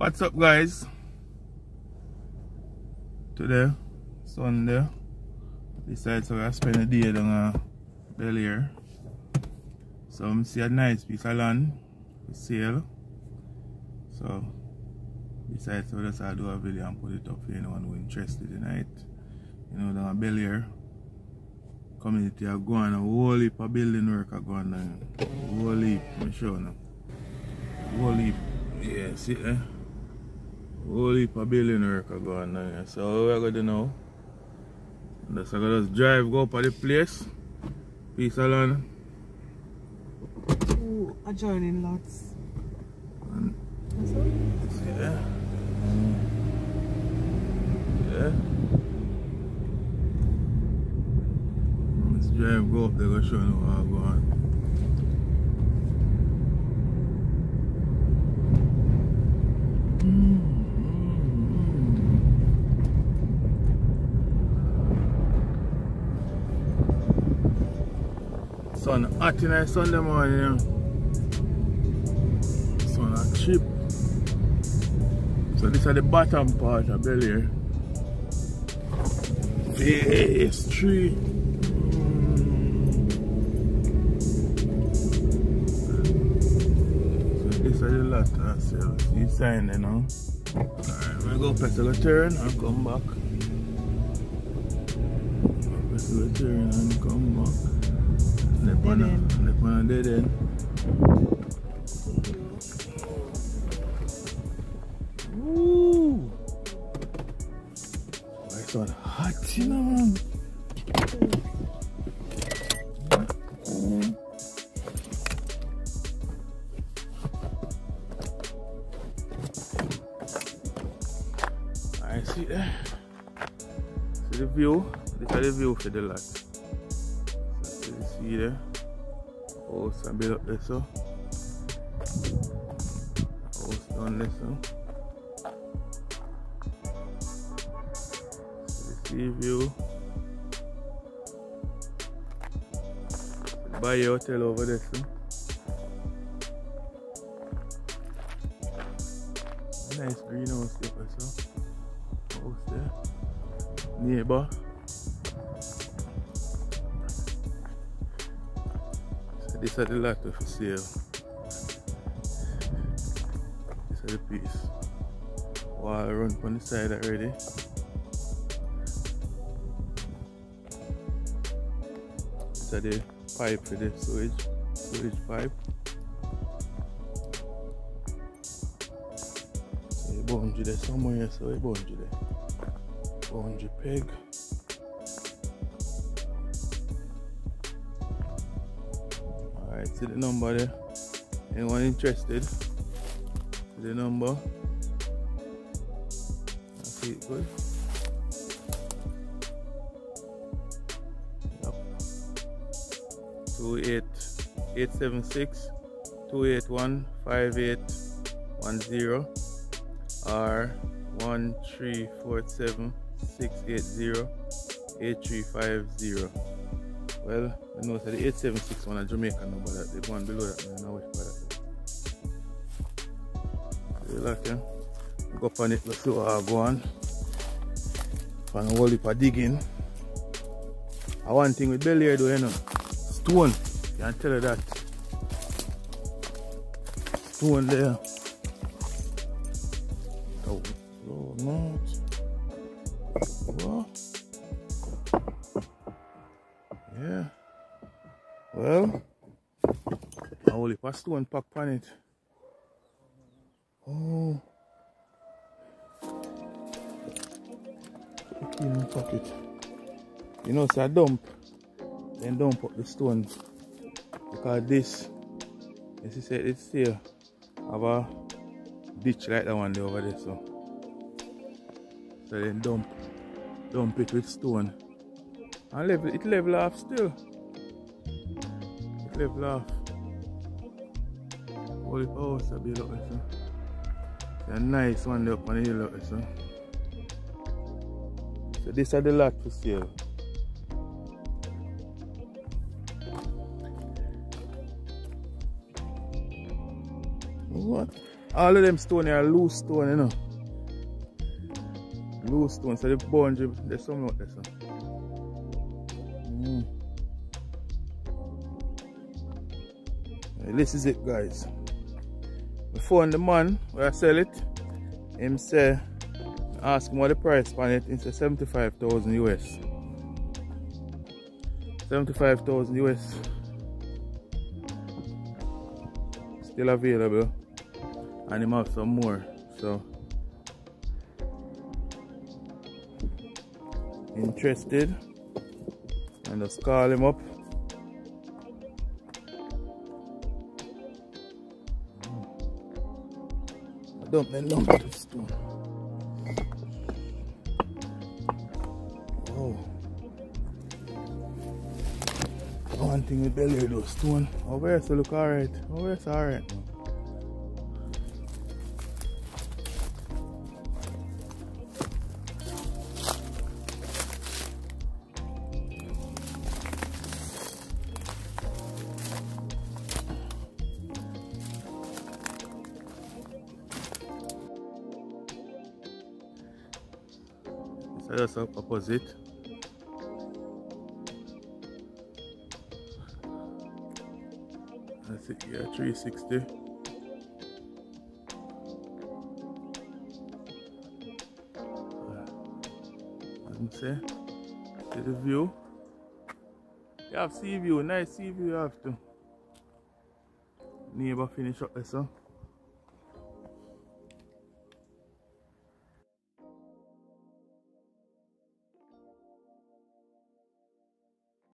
What's up guys? Today, Sunday, decided to so spend a day down a Bel So I see a nice piece of land for sale. So decided to just do a video and put it up for anyone who interested in it. You know down Bel community are going a whole heap of building work are going on. Whole heap, I'm sure now. Whole heap. Yeah, see? Eh? Whole heap of building work going on here. So what we're going to do now, just I'm going to just drive, go up to the place, piece of land. Ooh, adjoining lots. And there? Yeah. Let's drive, go up there, go show you what I'm going sun hot in Sunday morning. You know. Sun are cheap. So this is the bottom part of Bel. Phase 3. So this is the lot of sales. See sign you know. Alright, we go press the turn and come back. Press the turn and come back. Left on, a, left on a dead end. Ooh. It's on hot, you know, man. I see there. See the view. This is the view for the lot see there. Oh, house and build up there so house down there so sea view buy your hotel over there so nice greenhouse there so. Oh, house there. Neighbor This is the lot of sale. This is the piece. Wall run on the side already. This is the pipe for the sewage, sewage pipe. So a boundary there somewhere, so a boundary there. Boundary peg. Alright, see the number there. Anyone interested? See the number. I see it good. Yep. 28876 281 5810 or 1347 680 8350. Well, I know the 876 one a Jamaican number that the one below that I know which part that. You like yeah? Go up on it, let's see what I go on. Find a whole heap of digging. I one thing with Bel Air though, you know. Stone. Can't tell you that. Stone there. Oh, oh no. I only pass one pack on it. Oh. Put in pocket. You know, a dump. Then dump up the stone. Because this, as you said, it's still have a ditch like that one there over there. So, so then dump, dump it with stone. And level, it level off still. It level off. Holy house a build up there, It's a nice one up on the hill up there, so. So this are the lot for sale. What? All of them stone are loose stone, you know. Loose stone, so the boundary, there's some out there, so. Mm. This is it, guys. We found the man where I sell it. Him say, ask him what the price on it. It's a 75,000 US. 75,000 US. Still available. And him have some more. So, interested? And just call him up. Dump that lump of stone. Oh. One thing with Bel Air though, stone. Oh, Over here so look alright. Over oh, here alright. That's up opposite. That's it, yeah, 360. And say, see the view. You have sea view, nice sea view you have to. Neighbor finish up there so.